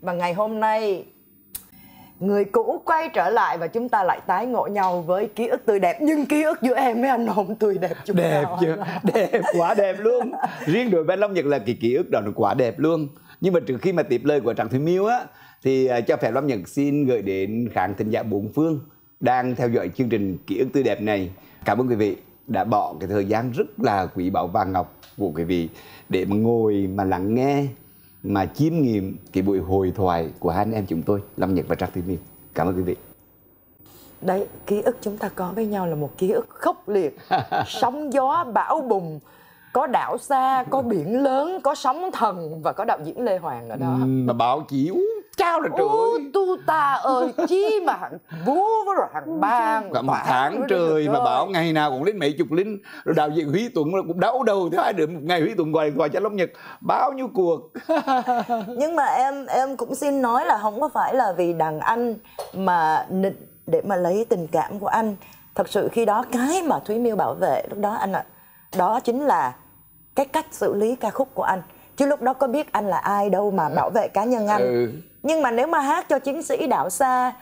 và ngày hôm nay người cũ quay trở lại và chúng ta lại tái ngộ nhau với ký ức tươi đẹp. Nhưng ký ức giữa em với anh hồng tươi đẹp chút đẹp chưa? Đẹp quá đẹp luôn. Riêng đối với long nhật là cái ký ức đó nó quá đẹp luôn. Nhưng mà trước khi mà tiếp lời của Trần Thủy Miêu á thì à, cho phép Long Nhật xin gửi đến khán thính giả bốn phương đang theo dõi chương trình ký ức tươi đẹp này. Cảm ơn quý vị đã bỏ cái thời gian rất là quý báu vàng ngọc của quý vị để mà ngồi mà lắng nghe mà chiêm nghiệm cái buổi hồi thoại của hai anh em chúng tôi Lâm Nhật và Trác Thị Miên. Cảm ơn quý vị. Đấy, ký ức chúng ta có với nhau là một ký ức khốc liệt, sóng gió bão bùng, có đảo xa, có biển lớn, có sóng thần và có đạo diễn Lê Hoàng ở đó. Ừ, mà báo chí chao là trời. Ô, tu ta ơi chi mà hạng vua với rồi hạng bang cả một tháng trời mà bảo ngày nào cũng lên mấy chục lính rồi đạo diễn Huy Tuấn cũng đau đầu thứ hai được một ngày Huy Tuấn gọi điện thoại cho Long Nhật. Bao nhiêu cuộc. Nhưng mà em em cũng xin nói là không có phải là vì đàn anh mà nịnh để mà lấy tình cảm của anh. Thật sự khi đó cái mà Thúy Miêu bảo vệ lúc đó anh ạ đó chính là cái cách xử lý ca khúc của anh. Chứ lúc đó có biết anh là ai đâu mà bảo vệ cá nhân anh. Ừ. Nhưng mà nếu mà hát cho chiến sĩ đảo xa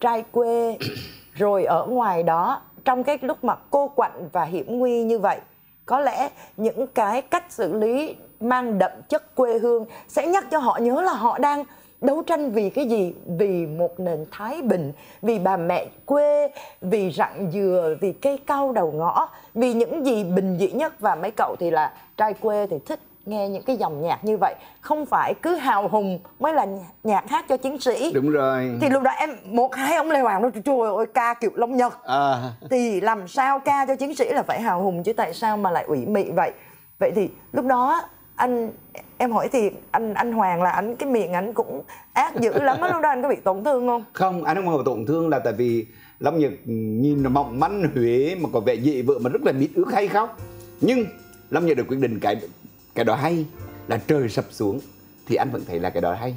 trai quê rồi ở ngoài đó trong cái lúc mà cô quạnh và hiểm nguy như vậy có lẽ những cái cách xử lý mang đậm chất quê hương sẽ nhắc cho họ nhớ là họ đang đấu tranh vì cái gì? Vì một nền thái bình vì bà mẹ quê vì rặng dừa vì cây cao đầu ngõ. Vì những gì bình dị nhất và mấy cậu thì là trai quê thì thích nghe những cái dòng nhạc như vậy. Không phải cứ hào hùng mới là nhạc hát cho chiến sĩ. Đúng rồi. Thì lúc đó em một hai ông lê hoàng nói trời ơi ca kiểu long nhật. À. thì làm sao ca cho chiến sĩ là phải hào hùng chứ tại sao mà lại ủy mị vậy? Vậy thì lúc đó anh, em hỏi thì anh anh hoàng là anh, cái miệng anh cũng ác dữ lắm á, lúc đó anh có bị tổn thương không? Không, anh không có tổn thương là tại vì lâm nhật nhìn là mỏng manh, huế mà có vẻ dị vợ mà rất là mít ước hay khóc. Nhưng lâm nhật được quyết định cái cái đó hay là trời sập xuống thì anh vẫn thấy là cái đó hay.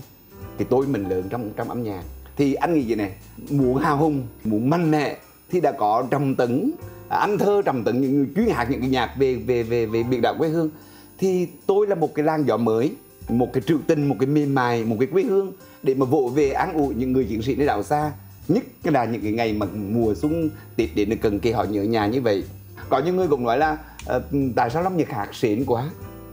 Thì tôi mình lớn trong trong âm nhạc. Thì anh nghĩ gì này muốn hào hùng muốn mạnh mẽ thì đã có trầm tấn anh thơ trầm tấn những người chuyên hát những cái nhạc về về về về biển đảo quê hương thì tôi là một cái làn gió mới một cái trữ tình một cái mềm mại một cái quê hương để mà vỗ về an ủi những người chiến sĩ nơi đảo xa. Nhất là những cái ngày mà mùa xuân tết đến cần kỳ họ nhớ nhà như vậy. Có những người cũng nói là ờ, tại sao lâm nhật hạt xịn quá?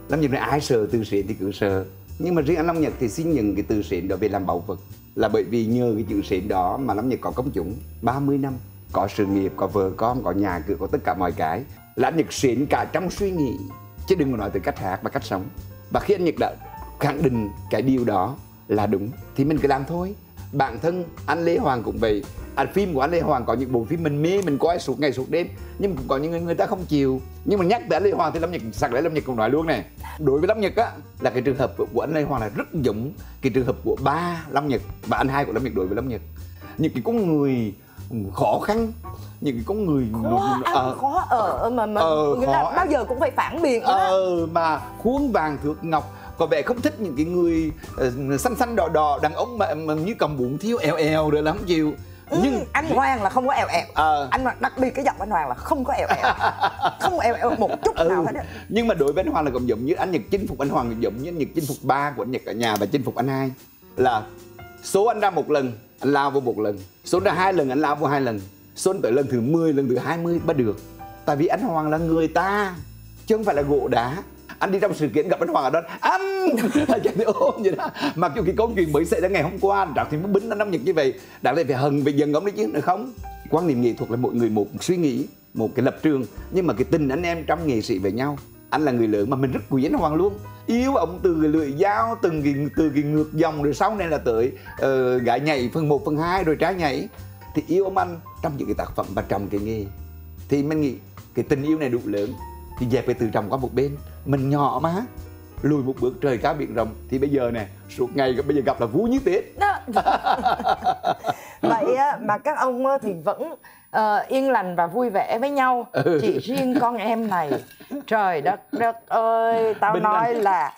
Lâm Nhật này ai sợ từ sến thì cứ sợ. Nhưng mà riêng anh Lâm Nhật thì xin nhận cái từ sến đó về làm bảo vật Là bởi vì nhờ cái chữ sến đó mà Lâm Nhật có công chúng. 30 năm Có sự nghiệp, có vợ con, có nhà cửa, có tất cả mọi cái. Là anh Nhật sến cả trong suy nghĩ. Chứ đừng có nói từ cách hát và cách sống. Và khi anh Nhật đã khẳng định cái điều đó là đúng Thì mình cứ làm thôi. Bản thân anh Lê Hoàng cũng vậy. À, phim của anh Lê Hoàng có những bộ phim mình mê mình coi suốt ngày suốt đêm. Nhưng cũng có những người người ta không chịu. Nhưng mà nhắc tới anh Lê Hoàng thì Lâm Nhật sạc lại Lâm Nhật cũng nói luôn này. Đối với Lâm Nhật á là cái trường hợp của anh Lê Hoàng là rất giống cái trường hợp của ba Lâm Nhật và anh hai của Lâm Nhật đối với Lâm Nhật. Những cái con người khó khăn. Những cái con người khó ăn ờ, khó ở mà mà ờ, khó là bao giờ cũng phải phản biện ờ, mà khuôn vàng thước ngọc có vẻ không thích những cái người uh, xanh xanh đỏ đỏ đàn ông mà, mà như cầm bụng thiếu eo eo rồi lắm chiều ừ, nhưng anh Hoàng là không có eo eo. À. anh đặc biệt cái giọng anh Hoàng là không có eo eo. Không eo eo một chút ừ. nào hết nhưng mà đối với anh Hoàng là cũng giống như anh Nhật chinh phục anh Hoàng giống như anh Nhật chinh phục ba của anh Nhật ở nhà và chinh phục anh hai. Là số anh ra một lần anh lao vô một lần. Xuống ra hai lần, anh lao vô hai lần. Xuống tới lần thứ 10 lần thứ 20 bắt được. Tại vì anh Hoàng là người ta, chứ không phải là gỗ đá. Anh đi trong sự kiện gặp anh Hoàng ở đó, anh! Chạy đi ôm vậy đó. Mặc dù cái câu chuyện mới xảy ra ngày hôm qua đạo thì mới bính nó năm nhật như vậy. Đáng lẽ phải hận về dần ông đấy chứ, được không? Quan niệm nghệ thuật là mỗi người một suy nghĩ, một cái lập trường. Nhưng mà cái tình anh em trong nghệ sĩ với nhau anh là người lớn mà mình rất quý anh Hoàng luôn. Yêu ông từ cái lưỡi dao từng cái từ cái ngược dòng rồi sau này là tới ờ, uh, gái nhảy phần 1 phần 2 rồi trái nhảy. Thì yêu ông anh trong những cái tác phẩm và trong cái nghề. Thì mình nghĩ cái tình yêu này đủ lớn. Thì dẹp về từ trong qua một bên. Mình nhỏ mà. Lùi một bước trời cá biển rộng. Thì bây giờ nè suốt ngày bây giờ gặp là vui như tết. Vậy á mà các ông thì vẫn uh, yên lành và vui vẻ với nhau ừ. chỉ riêng con em này trời đất đất ơi tao Bình nói anh. là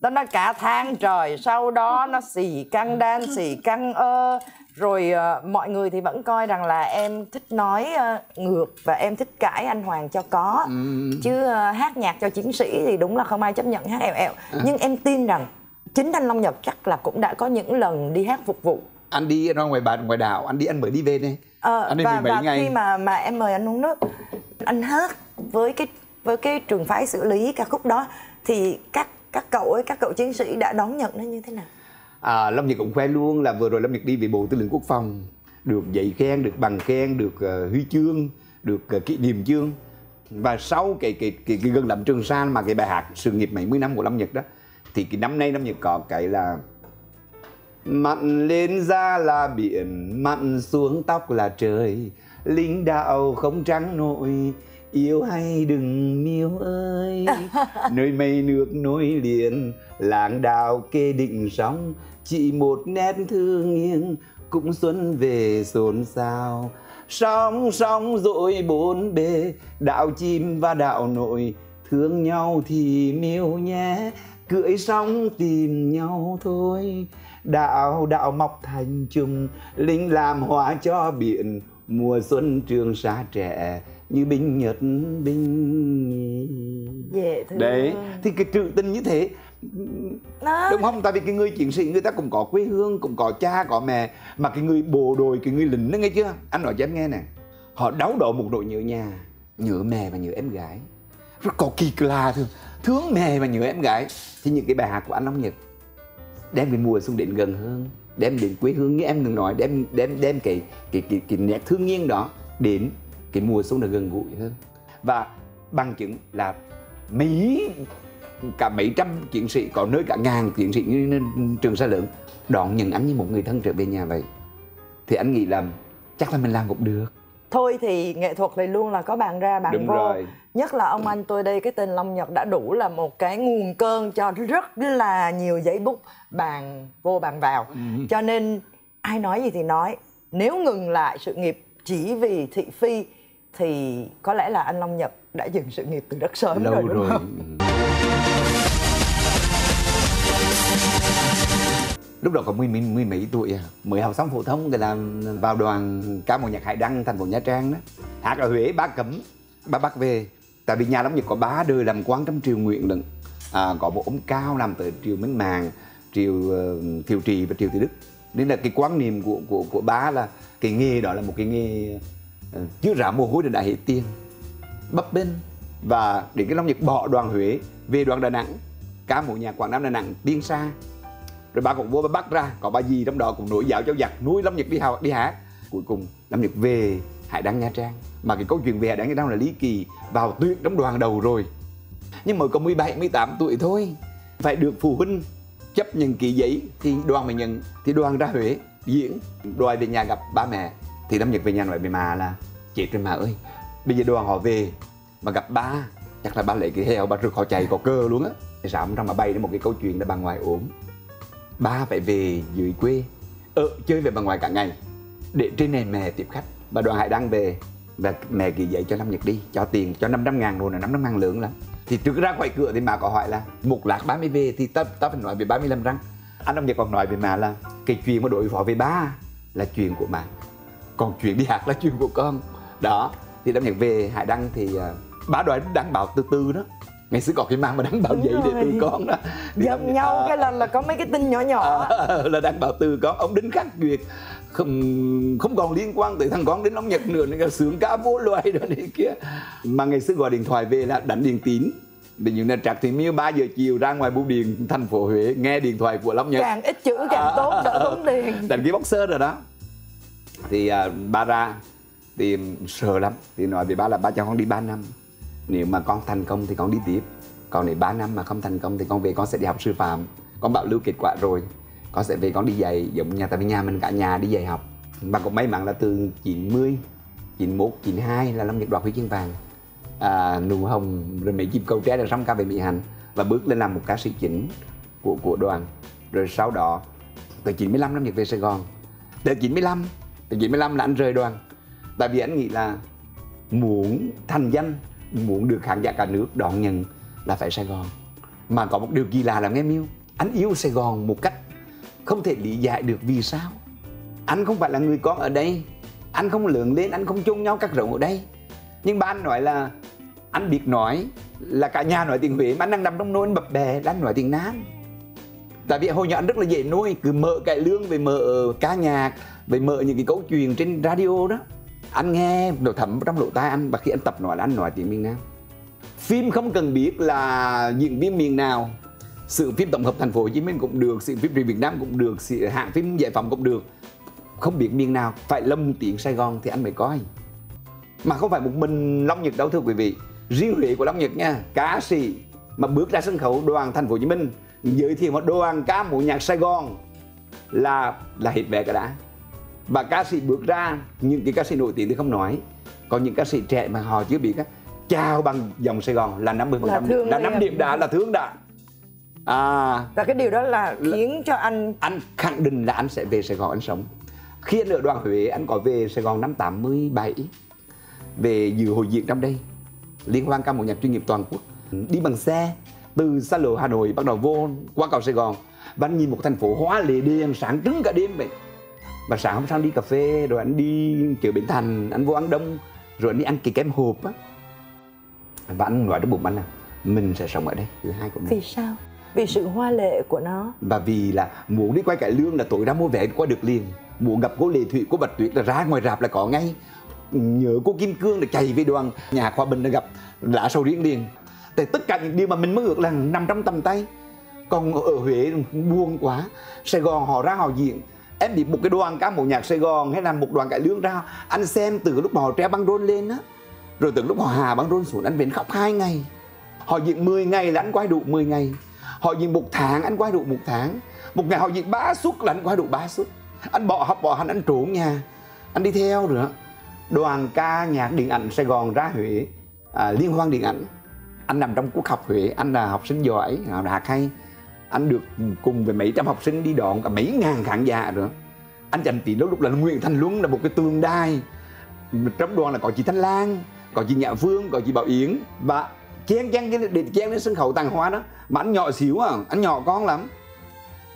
tao nói cả tháng trời sau đó nó xì căng đan xì căng ơ rồi uh, mọi người thì vẫn coi rằng là em thích nói uh, ngược và em thích cãi anh Hoàng cho có ừ. chứ uh, hát nhạc cho chiến sĩ thì đúng là không ai chấp nhận hát ẻo ẻo à. nhưng em tin rằng chính anh Long Nhật chắc là cũng đã có những lần đi hát phục vụ anh đi ra ngoài bạn ngoài đảo anh đi anh mới đi về này. Ờ, anh đi và, mấy và ngày. khi mà mà em mời anh uống nước anh hát với cái với cái trường phái xử lý ca khúc đó thì các các cậu ấy các cậu chiến sĩ đã đón nhận nó như thế nào? À, Lâm Nhật cũng khoe luôn là vừa rồi Lâm Nhật đi về Bộ Tư lệnh Quốc phòng được giấy khen, được bằng khen, được uh, huy chương, được uh, kỷ niệm chương. Và sau cái cái cái, cái gần đậm Trường Sa mà cái bài hát sự nghiệp 70 năm của Lâm Nhật đó thì cái năm nay Lâm Nhật có cái là mặn lên da là biển mặn xuống tóc là trời. Lính đạo không trắng nổi yêu hay đừng miêu ơi. Nơi mây nước nối liền làng đào kê định sóng. Chỉ một nét thương nghiêng cũng xuân về xôn xao. Sóng sóng dội bốn bề đạo chim và đạo nội. Thương nhau thì miêu nhé cưỡi sóng tìm nhau thôi đạo đạo mọc thành trùng linh làm hoa cho biển. Mùa xuân trường sa trẻ như binh nhật binh dễ thương. Đấy thì cái trữ tình như thế đó. đúng không? Tại vì cái người chiến sĩ người ta cũng có quê hương cũng có cha có mẹ. Mà cái người bộ đội cái người lính đó nghe chưa? Anh nói cho em nghe nè. Họ đau đổ một nỗi nhớ nhà nhớ mẹ và nhớ em gái. Rất có kỳ lạ thương thương mẹ và nhớ em gái. Thì những cái bài hát của anh Long Nhật đem cái mùa xuân đến gần hơn đem đến quê hương như em đừng nói đem đem đem cái cái cái, cái nét thương nhiên đó đến cái mùa xuân là gần gũi hơn. Và bằng chứng là mấy cả mấy trăm chiến sĩ có nơi cả ngàn chiến sĩ như trường sa lớn đón nhận anh như một người thân trở về nhà vậy. Thì anh nghĩ là chắc là mình làm cũng được thôi thì nghệ thuật thì luôn là có bàn ra bàn Đúng vô rồi. nhất là ông anh tôi đây cái tên Long Nhật đã đủ là một cái nguồn cơn cho rất là nhiều giấy bút bàn vô bàn vào Ừ. cho nên ai nói gì thì nói nếu ngừng lại sự nghiệp chỉ vì thị phi thì có lẽ là anh Long Nhật đã dừng sự nghiệp từ rất sớm lâu rồi đúng rồi không? Lúc đó có mười, mười, mười mấy tuổi à? Mới học xong phổ thông thì làm vào đoàn ca mối nhạc hải đăng thành phố nha trang đó. Hát ở huế ba cấm ba bắt về. Tại vì nhà lắm nhật có ba đời làm quan trong triều nguyện lận à, có một ông cao làm từ triều minh màng triều ờ, uh, thiều trì và triều thị đức. Nên là cái quan niệm của của của bá là cái nghề đó là một cái nghề uh, chưa rã mồ hôi để đại hệ tiên bấp bênh. Và đến cái Long Nhật bỏ đoàn Huế về đoàn Đà Nẵng ca mối nhạc Quảng Nam Đà Nẵng tiên xa rồi ba cũng vô ba bắt ra còn ba gì trong đó cũng nổi dạo cháu giặc nuôi Lâm Nhật đi học đi hát cuối cùng Lâm Nhật về Hải Đăng Nha Trang. Mà cái câu chuyện về Hải Đăng Nha Trang là Lý Kỳ vào tuyệt trong đoàn đầu rồi. Nhưng mà có 17, 18 tuổi thôi. Phải được phụ huynh chấp nhận kỳ giấy thì đoàn mình nhận thì đoàn ra Huế diễn. Đoàn về nhà gặp ba mẹ thì Lâm Nhật về nhà nói với mà là chị trên mà ơi bây giờ đoàn họ về mà gặp ba chắc là ba lấy cái heo ba rực họ chạy có cơ luôn á. Thì sao trong mà bay đến một cái câu chuyện là bà ngoại ốm ba phải về dưới quê ở chơi về bà ngoại cả ngày để trên này mẹ tiếp khách. Bà đoàn hải đăng về và mẹ kỳ giấy cho năm Nhật đi cho tiền cho 500 ngàn rồi là 500 ngàn lớn lắm. Thì trước ra khỏi cửa thì mà có hỏi là một lát ba mới về thì ta, ta phải nói về 35 răng. Anh ông Nhật còn nói về mà là cái chuyện mà đối phó với ba là chuyện của mà còn chuyện đi hát là chuyện của con. Đó thì năm Nhật về Hải Đăng thì à, uh, bà đòi đăng bảo từ từ đó ngày xưa có cái mang mà đăng bảo Đúng giấy để rồi. từ con đó. Thì giận Nhật, nhau à, cái là là có mấy cái tin nhỏ nhỏ. Ờ, là đang bảo từ con ông đính khắc duyệt không không còn liên quan tới thằng con đến ông Nhật nữa nên là sướng cá vô loài đó này kia. Mà ngày xưa gọi điện thoại về là đánh điện tín. Ví dụ là Trạc Thị Miêu 3 giờ chiều ra ngoài bưu điện thành phố Huế nghe điện thoại của Long Nhật. Càng ít chữ càng tốt đỡ tốn tiền. Đánh cái boxer rồi đó. Thì à, ba ra thì sợ lắm. Thì nói với ba là ba cho con đi 3 năm nếu mà con thành công thì con đi tiếp. Còn nếu 3 năm mà không thành công thì con về con sẽ đi học sư phạm. Con bảo lưu kết quả rồi. Con sẽ về con đi dạy giống nhà tại vì nhà mình cả nhà đi dạy học. Và cũng may mắn là từ 90 91 92 là Lâm Nhật đoạt huy chương vàng. À, nụ hồng rồi mấy chim câu tre là xong ca về Mỹ Hạnh và bước lên làm một ca sĩ chính của của đoàn. Rồi sau đó từ 95 Lâm Nhật về Sài Gòn. Từ 95 từ 95 là anh rời đoàn. Tại vì anh nghĩ là muốn thành danh muốn được khán giả cả nước đón nhận là phải Sài Gòn. Mà có một điều kỳ lạ là nghe miêu anh yêu Sài Gòn một cách không thể lý giải được vì sao. Anh không phải là người con ở đây, anh không lớn lên, anh không chung nhau các rộng ở đây. Nhưng ba anh nói là, anh biết nói là cả nhà nói tiếng Huế, mà anh đang nằm trong nôi anh bập bè là anh nói tiếng Nam. Tại vì hồi nhỏ anh rất là dễ nuôi, cứ mở cải lương về mở ca nhạc về mở những cái câu chuyện trên radio đó anh nghe đồ thẩm trong lỗ tai anh và khi anh tập nói là anh nói tiếng miền nam phim không cần biết là diễn viên miền nào sự phim tổng hợp thành phố Hồ Chí Minh cũng được, sự phim Việt Nam cũng được, sự hạng phim giải phóng cũng được. Không biết miền nào phải lâm tiếng Sài Gòn thì anh mới coi. Mà không phải một mình Long Nhật đâu thưa quý vị. Riêng Huế của Long Nhật nha, cá sĩ mà bước ra sân khấu đoàn thành phố Hồ Chí Minh giới thiệu một đoàn ca mũ nhạc Sài Gòn là là hết vé cả đã và ca sĩ bước ra những cái ca sĩ nổi tiếng thì không nói. Còn những ca sĩ trẻ mà họ chưa biết á chào bằng dòng Sài Gòn là 50% Là thương là liền. năm điểm đã là thương đã. À. Và cái điều đó là khiến cho anh anh khẳng định là anh sẽ về Sài Gòn anh sống. Khi anh ở đoàn Huế anh có về Sài Gòn năm 87 về dự hội diễn trong đây liên hoan ca mối nhạc chuyên nghiệp toàn quốc. Đi bằng xe từ xa lộ Hà Nội bắt đầu vô qua cầu Sài Gòn và anh nhìn một thành phố hóa lệ đêm sáng trưng cả đêm vậy và sáng hôm sau đi cà phê rồi anh đi chợ Bến Thành anh vô ăn đông rồi anh đi ăn cái kem hộp á. Và anh nói trong bụng anh là mình sẽ sống ở đây thứ hai của mình. Vì sao? Vì sự hoa lệ của nó. Và vì là muốn đi quay cải lương là tối ra mua vé qua được liền. Muốn gặp cô lệ thủy cô bạch tuyết là ra ngoài rạp là có ngay. Nhớ cô kim cương là chạy về đoàn nhà khoa bình là gặp lá sầu riêng liền. Tại tất cả những điều mà mình mơ ước là nằm trong tầm tay. Còn ở huế buồn quá sài gòn họ ra họ diễn em bị một cái đoàn ca mối nhạc sài gòn hay là một đoàn cải lương ra anh xem từ lúc họ treo băng rôn lên á rồi từ lúc họ hà băng rôn xuống anh về khóc hai ngày. Họ diễn 10 ngày là anh quay đủ 10 ngày. Họ diễn một tháng anh quay đủ một tháng. Một ngày họ diễn ba suất là anh quay đủ ba suất. Anh bỏ học bỏ hành anh trốn nhà. Anh đi theo nữa. Đoàn ca nhạc điện ảnh sài gòn ra huế à, liên hoan điện ảnh. Anh nằm trong cuộc học huế anh là học sinh giỏi học đạt hay anh được cùng với mấy trăm học sinh đi đón cả mấy ngàn khán giả nữa. Anh dành tỷ lúc lúc là Nguyễn thanh Luân là một cái tương đai trong đoàn là có chị Thanh Lan, có chị Nhã Phương, có chị Bảo Yến. Và chen chen cái để chen lên sân khấu tàng hoa đó. Mà anh nhỏ xíu à anh nhỏ con lắm.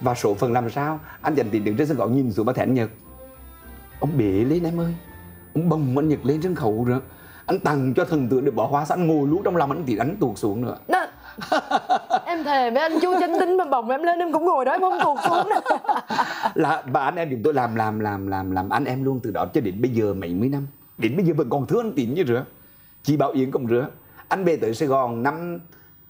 Và số phần làm sao? Anh dành tiền đứng trên sân khấu nhìn xuống bà thẻ anh nhật. Ông bể lên em ơi. Ông bồng anh nhật lên sân khấu nữa. Anh tặng cho thần tượng được bỏ hoa sẵn ngồi lú trong lòng anh thì đánh tuột xuống nữa. Đó em thề với anh chú chánh tính mà bồng em lên em cũng ngồi đó em không tuột xuống. Đâu. là bà anh em chúng tôi làm làm làm làm làm anh em luôn từ đó cho đến bây giờ mấy mấy năm. Đến bây giờ vẫn còn thương anh tín như rửa chị Bảo Yến cũng rửa anh về tới Sài Gòn năm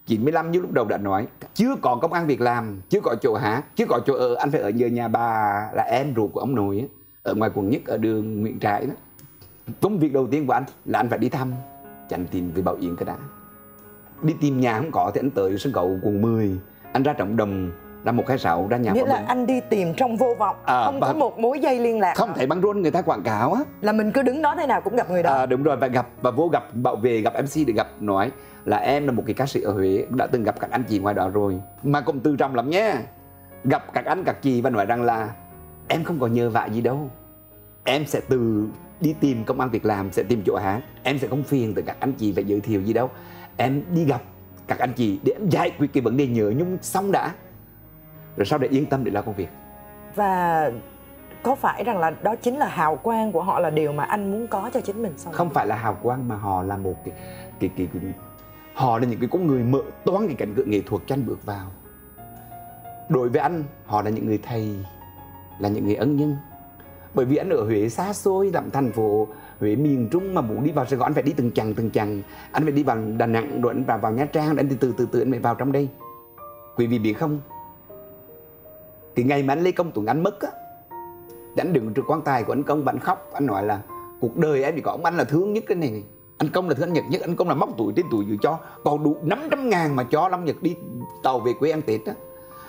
95 như lúc đầu đã nói chưa có công an việc làm chưa có chỗ hát chưa có chỗ ở anh phải ở nhờ nhà bà là em ruột của ông nội á, ở ngoài quận nhất ở đường Nguyễn Trãi đó. Công việc đầu tiên của anh là anh phải đi thăm chẳng tìm về Bảo Yến cái đã đi tìm nhà không có thì anh tới sân khấu quận 10 anh ra trọng đồng ra một cái sáu ra nhà nghĩa là mình anh đi tìm trong vô vọng À, không và- có một mối dây liên lạc không thể băng rôn người ta quảng cáo á. Là mình cứ đứng đó thế nào cũng gặp người đó. À, đúng rồi và gặp và vô gặp bảo vệ gặp MC để gặp nói là em là một cái ca sĩ ở Huế đã từng gặp các anh chị ngoài đó rồi. Mà cũng từ trọng lắm nhé. Gặp các anh các chị và nói rằng là em không có nhờ vả gì đâu. Em sẽ từ đi tìm công an việc làm sẽ tìm chỗ hát. Em sẽ không phiền tới các anh chị phải giới thiệu gì đâu em đi gặp các anh chị để em giải quyết cái vấn đề nhớ nhung xong đã. Rồi sau để yên tâm để lo công việc. Và có phải rằng là đó chính là hào quang của họ là điều mà anh muốn có cho chính mình sao không phải là hào quang mà họ là một cái cái cái, cái họ là những cái con người mở toán cái cánh cửa nghệ thuật cho anh bước vào. Đối với anh họ là những người thầy là những người ân nhân. Bởi vì anh ở Huế xa xôi làm thành phố Huế miền Trung mà muốn đi vào Sài Gòn anh phải đi từng chặng từng chặng. Anh phải đi vào Đà Nẵng rồi anh vào vào Nha Trang rồi anh từ từ từ từ anh phải vào trong đây. Quý vị biết không? Cái ngày mà anh Lê Công Tuấn anh mất á anh đứng trước quan tài của anh Công và anh khóc. Anh nói là cuộc đời em chỉ có ông anh là thương nhất cái này, này. anh Công là thương anh Nhật nhất anh Công là móc tuổi trên tuổi dự cho. Còn đủ 500 ngàn mà cho Long Nhật đi tàu về quê ăn Tết á.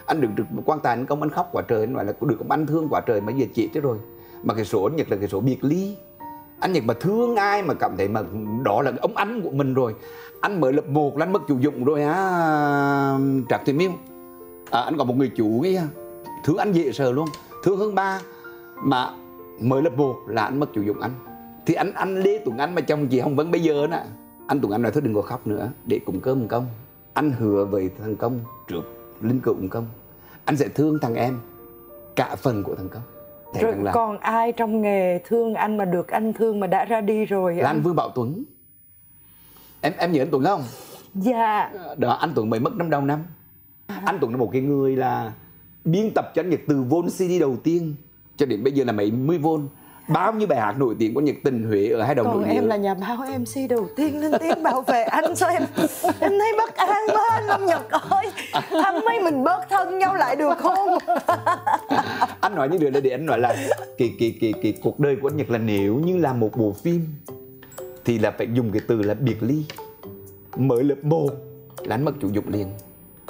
Anh đứng trước quan tài anh Công anh khóc quả trời. Anh nói là được ông anh thương quả trời mà giờ chết thế rồi. Mà cái số anh Nhật là cái số biệt ly anh Nhật mà thương ai mà cảm thấy mà đó là ông anh của mình rồi. Anh mới lập một là anh mất chủ dụng rồi á. Trạc Thị Miêu. À, anh có một người chủ kia thương anh dễ sợ luôn. Thương hơn ba mà mới lập một là anh mất chủ dụng anh. Thì anh anh Lê Tuấn Anh mà chồng chị Hồng Vân bây giờ nè. Anh Tuấn Anh nói thôi đừng có khóc nữa. Để cùng cơm công. Anh hứa với thằng công trước linh cựu công. Anh sẽ thương thằng em cả phần của thằng công rồi rằng là, còn ai trong nghề thương anh mà được anh thương mà đã ra đi rồi là anh Vương Bảo Tuấn. Em em nhớ anh Tuấn không? Dạ. Đó anh Tuấn mới mất năm đầu năm. Anh Tuấn là một cái người là biên tập cho anh Nhật từ vôn CD đầu tiên cho đến bây giờ là mấy mươi vôn bao nhiêu bài hát nổi tiếng của Nhật Tình Huế ở hai đồng còn em là nhà báo MC đầu tiên lên tiếng bảo vệ anh sao em. Em thấy bất an quá anh Long Nhật ơi. Anh mấy mình bớt thân nhau lại được không? Anh nói như điều là để anh nói là cái cái cái cái cuộc đời của anh Nhật là nếu như là một bộ phim thì là phải dùng cái từ là biệt ly. Mới lớp một là anh mất chủ dụng liền.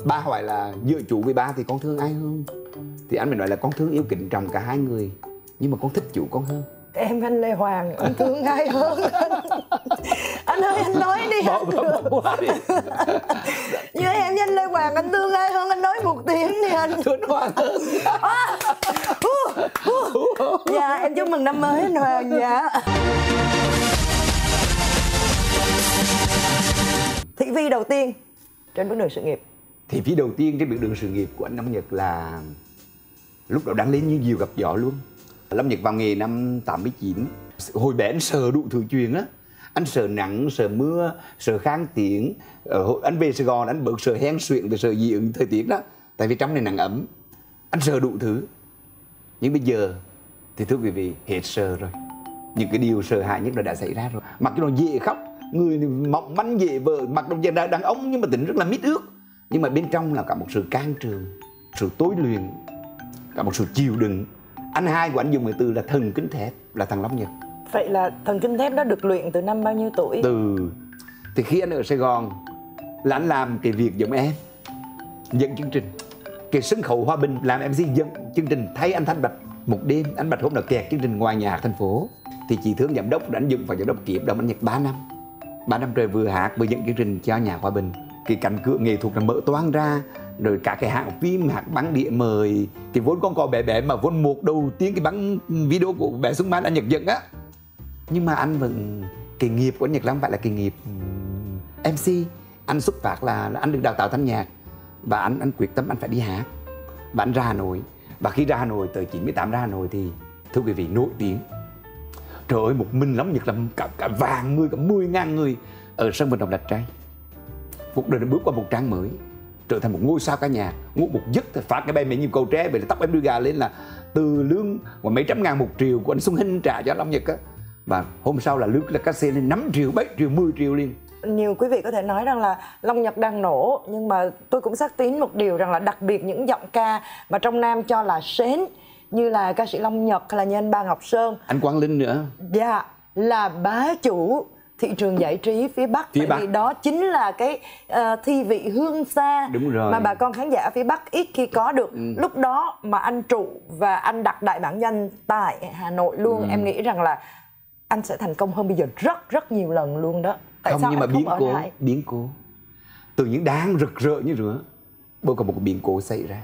Ba hỏi là giữa chủ với ba thì con thương ai hơn? Thì anh mới nói là con thương yêu kính trọng cả hai người nhưng mà con thích chủ con hơn. Em anh Lê Hoàng anh thương ai hơn. Anh ơi anh nói đi. Bỏ bỏ bỏ qua đi. Như em với anh Lê Hoàng anh thương ai hơn anh nói một tiếng đi anh. Thương Hoàng hơn. Dạ em chúc mừng năm mới anh Hoàng dạ. Thị vi đầu tiên trên bước đường sự nghiệp. Thì phía đầu tiên trên bước đường sự nghiệp của anh Lâm Nhật là lúc đó đang lên như diều gặp gió luôn Lâm Nhật vào nghề năm 89 hồi bé anh sợ đủ thứ chuyện á. Anh sợ nắng sợ mưa sợ kháng tiếng. Ờ, anh về Sài Gòn anh bớt sợ hen suyễn về sợ dị ứng thời tiết đó. Tại vì trong này nắng ấm. Anh sợ đủ thứ. Nhưng bây giờ thì thưa quý vị hết sợ rồi. Những cái điều sợ hãi nhất là đã xảy ra rồi. Mặc cho nó dễ khóc người mỏng manh dễ vợ mặc đồng đàn đàn ông nhưng mà tính rất là mít ướt nhưng mà bên trong là cả một sự can trường sự tối luyện cả một sự chịu đựng anh hai của anh dùng từ là thần kính thép là thằng Long Nhật. Vậy là thần kinh thép đó được luyện từ năm bao nhiêu tuổi? Từ thì khi anh ở Sài Gòn là anh làm cái việc giống em dẫn chương trình. Cái sân khấu Hòa Bình làm MC dẫn chương trình thay anh Thanh Bạch một đêm. Anh Bạch hôm nào kẹt chương trình ngoài nhà hát thành phố. Thì chị thương giám đốc đã anh dựng và giám đốc kiếp đồng anh Nhật 3 năm. 3 năm trời vừa hát vừa dẫn chương trình cho nhà Hòa Bình. Cái cánh cửa nghệ thuật là mở toang ra rồi cả cái hãng phim hãng bắn địa mời thì vốn con cò bé bé mà vốn một đầu tiên cái bắn video của bé Xuân mát anh Nhật dựng á. Nhưng mà anh vẫn kỳ nghiệp của anh Nhật lắm phải là kỳ nghiệp MC anh xuất phát là, là anh được đào tạo thanh nhạc và anh anh quyết tâm anh phải đi hát. Và anh ra Hà Nội. Và khi ra Hà Nội tới 98 ra Hà Nội thì thưa quý vị nổi tiếng. Trời ơi một mình lắm Nhật làm cả, cả vàng người cả 10 ngàn người ở sân vận động Lạch trai, cuộc đời nó bước qua một trang mới trở thành một ngôi sao ca nhạc ngủ một giấc thì phát cái bay mẹ nhịp cầu tre về là tóc em đưa gà lên là từ lương của mấy trăm ngàn một triệu của anh Xuân Hinh trả cho Long Nhật á. Và hôm sau là lương là ca xe lên 5 triệu 7 triệu 10 triệu liền. Nhiều quý vị có thể nói rằng là Long Nhật đang nổ nhưng mà tôi cũng xác tín một điều rằng là đặc biệt những giọng ca mà trong Nam cho là sến như là ca sĩ Long Nhật hay là như anh Ba Ngọc Sơn. Anh Quang Linh nữa. Dạ là bá chủ thị trường giải trí phía Bắc Phía Bắc. vì đó chính là cái ờ, thi vị hương xa Đúng rồi. Ừ. mà bà con khán giả phía Bắc ít khi có được lúc đó mà anh trụ và anh đặt đại bản doanh tại Hà Nội luôn Ừ. em nghĩ rằng là anh sẽ thành công hơn bây giờ rất rất nhiều lần luôn đó tại không sao nhưng mà biến cố lại biến cố từ những đáng rực rỡ như rửa bỗng có một biến cố xảy ra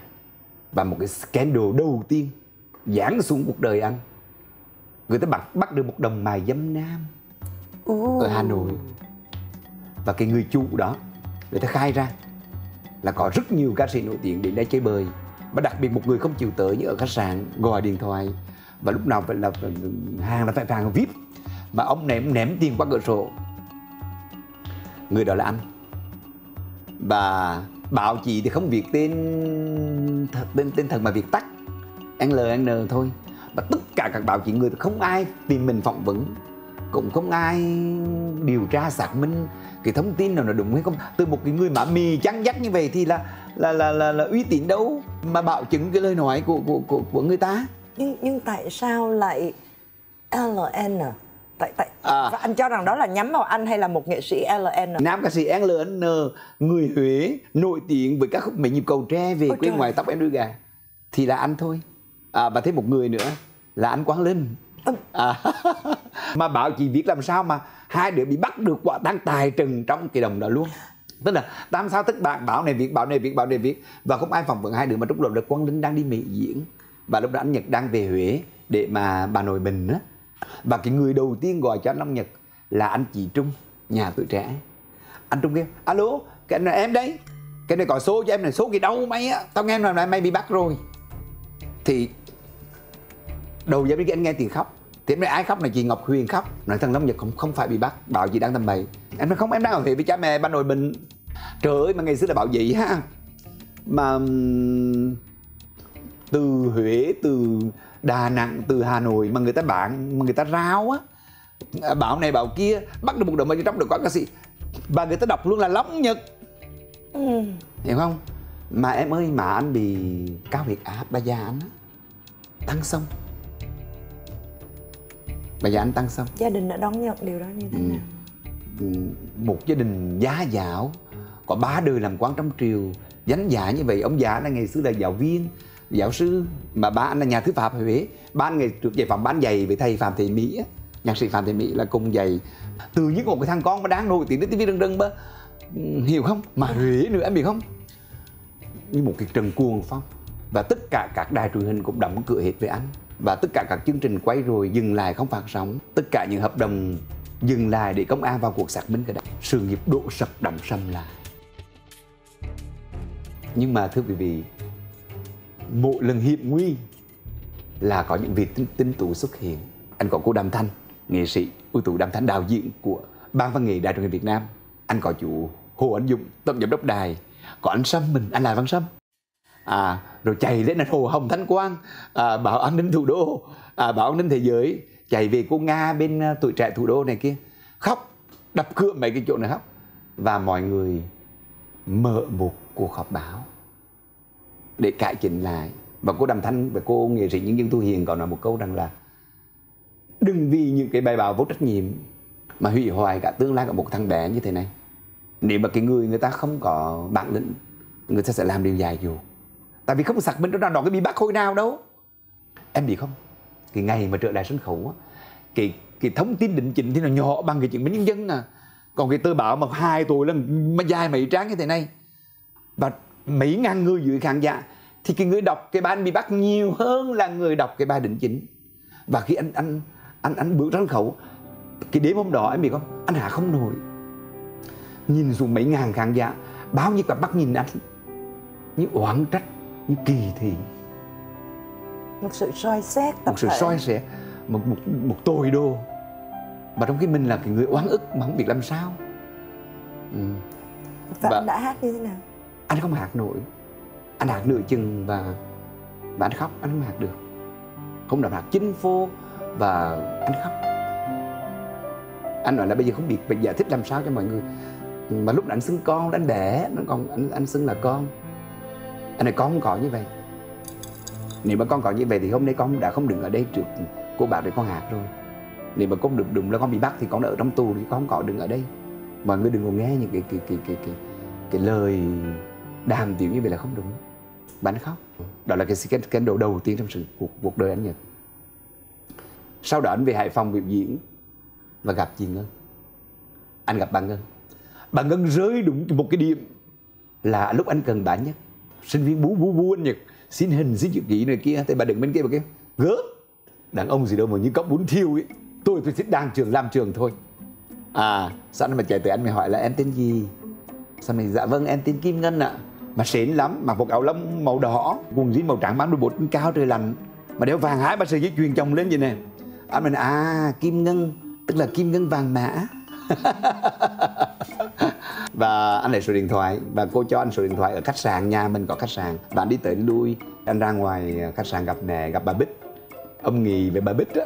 và một cái scandal đầu tiên giáng xuống cuộc đời anh người ta bắt bắt được một đồng mài dâm nam ở Hà Nội. Và cái người chủ đó người ta khai ra là có rất nhiều ca sĩ nổi tiếng đến đây chơi bời. Và đặc biệt một người không chịu tới như ở khách sạn gọi điện thoại. Và lúc nào phải là hàng là phải hàng vip. Mà ông ném ném tiền qua cửa sổ. Người đó là anh. Và báo chị thì không viết tên thật tên tên thật mà viết tắt. NLN thôi. Và tất cả các báo chí người không ai tìm mình phỏng vấn cũng không ai điều tra xác minh cái thông tin nào là đúng hay không từ một cái người mà mì chăn dắt như vậy thì là là là là, là uy tín đâu mà bảo chứng cái lời nói của của của, của người ta nhưng nhưng tại sao lại LN à? tại tại À. và anh cho rằng đó là nhắm vào anh hay là một nghệ sĩ LN à? nam ca sĩ LN người Huế nổi tiếng với các khúc mấy nhịp cầu tre về Ôi quê trời. ngoài tóc em đuôi gà thì là anh thôi à, và thêm một người nữa là anh Quang Linh à, mà bảo chị viết làm sao mà hai đứa bị bắt được quả tang tài trừng trong cái đồng đó luôn? Tức là tam sao tức bạn bảo này viết bảo này viết bảo này viết và không ai phỏng vấn hai đứa mà lúc đó là Quang Linh đang đi Mỹ diễn. Và lúc đó anh Nhật đang về Huế để mà bà nội bình á. Và cái người đầu tiên gọi cho anh Long Nhật là anh chị Trung nhà tuổi trẻ. Anh Trung kêu alo cái này em đấy cái này gọi số cho em này số gì đâu mày á. Tao nghe nói là mày bị bắt rồi. Thì đầu giờ cái anh nghe tiếng khóc. Thì em nói ai khóc này? Chị Ngọc Huyền khóc. Nói thằng Long Nhật không không phải bị bắt bảo chị đang tầm bậy. Em nói không em đang ở Huế với cha mẹ ba nội bình trời ơi mà ngày xưa là bảo vậy ha. Mà từ Huế từ Đà Nẵng từ Hà Nội mà người ta bán mà người ta rao á. À, bảo này bảo kia bắt được một đồng bên trong được có ca sĩ. Và người ta đọc luôn là lóng nhật. Ừ. hiểu không? Mà em ơi mà anh bị cao huyết áp bà già anh á tăng xong bà già anh tăng xong gia đình đã đón nhận điều đó như thế ừ. nào? Ừ. một gia đình giá dảo có ba đời làm quan trong triều danh giả như vậy ông già là ngày xưa là giáo viên giáo sư mà ba anh là nhà thư pháp huế. Ba anh ngày trước dạy phẩm bán giày với thầy phạm thị mỹ nhạc sĩ phạm thị mỹ là cùng dạy. Từ những một cái thằng con mà đáng nổi tiếng đến tivi rừng rừng bơ hiểu không? Mà huế nữa em biết không? Như một cái trần cuồng phong. Và tất cả các đài truyền hình cũng đóng cửa hết với anh và tất cả các chương trình quay rồi dừng lại không phát sóng. Tất cả những hợp đồng dừng lại để công an vào cuộc xác minh cái đấy. Sự nghiệp đổ sập đậm sầm lại. Nhưng mà thưa quý vị mỗi lần hiểm nguy là có những vị tinh, tinh tú xuất hiện. Anh có cô Đàm Thanh nghệ sĩ ưu tú Đàm Thanh đạo diễn của ban văn nghệ đài truyền hình Việt Nam. Anh có chủ Hồ Anh Dũng tổng giám đốc đài. Có anh Sâm mình anh Lại Văn Sâm à rồi chạy lên Hồ Hồng Thanh Quang. À, bảo an ninh thủ đô. À, bảo an ninh thế giới. Chạy về cô Nga bên ờ, tuổi trẻ thủ đô này kia. Khóc đập cửa mấy cái chỗ này khóc. Và mọi người mở một cuộc họp báo để cải chỉnh lại. Và cô Đàm Thanh và cô nghệ sĩ nhân dân Thu Hiền còn nói một câu rằng là đừng vì những cái bài báo vô trách nhiệm mà hủy hoại cả tương lai của một thằng bé như thế này. Nếu mà cái người người ta không có bản lĩnh người ta sẽ làm điều dài dù tại vì không sạc mình đó đó cái bị bắt hồi nào đâu. Em biết không? Cái ngày mà trở lại sân khấu á cái cái thông tin định chỉnh thì nó nhỏ bằng cái chuyện minh nhân dân à. Còn cái tờ báo mà hai tuổi là mà dài mấy trang như thế này. Và mấy ngàn người dưới khán giả thì cái người đọc cái bài bị bắt nhiều hơn là người đọc cái bài định chỉnh, và khi anh anh anh anh bước ra sân khấu cái đêm hôm đó em biết không? Anh hạ không nổi. Nhìn xuống mấy ngàn khán giả bao nhiêu cả mắt nhìn anh. Như oán trách như kỳ thị. Một sự soi xét một sự soi xét một một một tội đồ và trong khi mình là cái người oán ức mà không biết làm sao. Ừ. và, và anh đã hát như thế nào? Anh không hát nổi. Anh hát nửa chừng và và anh khóc. Anh không hát được. Không đảm hát chính phô và anh khóc. Anh nói là bây giờ không biết phải giải thích làm sao cho mọi người. Mà lúc anh xưng con anh đẻ. Nó còn anh anh xưng là con anh này con không có như vậy. Nếu mà con có như vậy thì hôm nay con đã không đứng ở đây trước cô bạn để con hạt rồi. Nếu mà con được đụng là con bị bắt thì con ở trong tù thì con không có đứng ở đây. Mọi người đừng có nghe những cái cái cái cái cái, cái lời đàm tiếu như vậy là không đúng. Và anh khóc. Đó là cái cái độ đầu tiên trong sự cuộc, cuộc đời anh nhật. Sau đó anh về hải phòng biểu diễn và gặp chị ngân. Anh gặp bà ngân. Bà ngân rơi đúng một cái điểm là lúc anh cần bà nhất sinh viên bú bú bú anh nhật. Xin hình, xin chữ ký này kia. Thì bà đứng bên kia bà kêu gớm đàn ông gì đâu mà như cốc bún thiêu ấy. Tôi tôi thích đang trường, làm trường thôi. À sẵn mà chạy tới anh mày hỏi là, em tên gì? Sao mình dạ vâng em tên kim ngân ạ. À. mà xịn lắm, mặc một áo lông màu đỏ, quần jean màu trắng, bán đôi bột cao trời lạnh. Mà đeo vàng hái ba sợi dây chuyền chồng lên vậy nè. Anh mình à kim ngân, tức là kim ngân vàng mã. và anh lấy số điện thoại và cô cho anh số điện thoại ở khách sạn nhà mình có khách sạn. Bạn đi tới lui anh ra ngoài khách sạn gặp mẹ gặp bà bích. Ông nghì về bà bích á.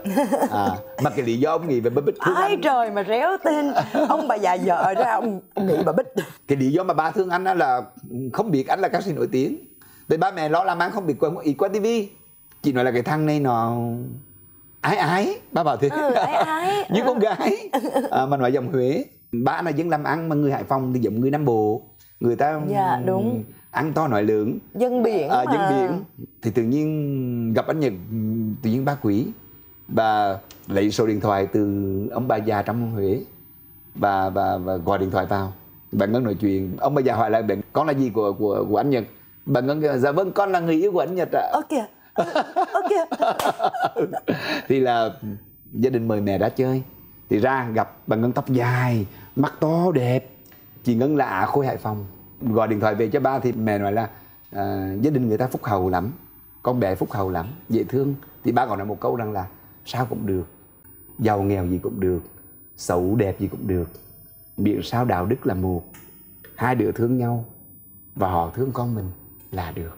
À, mà cái lý do ông nghì về bà bích ai anh. trời mà réo tên. Ông bà già vợ ra ông, ông nghì bà bích. Cái lý do mà ba thương anh á là không biết anh là ca sĩ nổi tiếng. Thì ba mẹ lo làm ăn không biết qua ý qua tivi chị nói là cái thằng này nó ái ái. Ba bảo thế. Ừ, ái ái. Như con gái. À, mà nói giọng huế ba là dân làm ăn mà người hải phòng thì giống người nam bộ. Người ta dạ đúng. ăn to nội lượng dân biển à, dân biển. Thì tự nhiên gặp anh nhật tự nhiên ba quý. Và lấy số điện thoại từ ông bà già trong huế. Và và và gọi điện thoại vào. Bạn ngân nói chuyện. Ông bà già hỏi lại bạn con là gì của của của anh nhật? Bạn ngân dạ vâng con là người yêu của anh nhật ạ. À. ok ok thì là gia đình mời mẹ đã chơi thì ra gặp bà ngân tóc dài mắt to đẹp. Chị ngân là à, khôi hải phòng. Gọi điện thoại về cho ba thì mẹ nói là à, gia đình người ta phúc hậu lắm con bé phúc hậu lắm dễ thương. Thì ba còn nói một câu rằng là sao cũng được giàu nghèo gì cũng được xấu đẹp gì cũng được miệng sao đạo đức là một. Hai đứa thương nhau và họ thương con mình là được.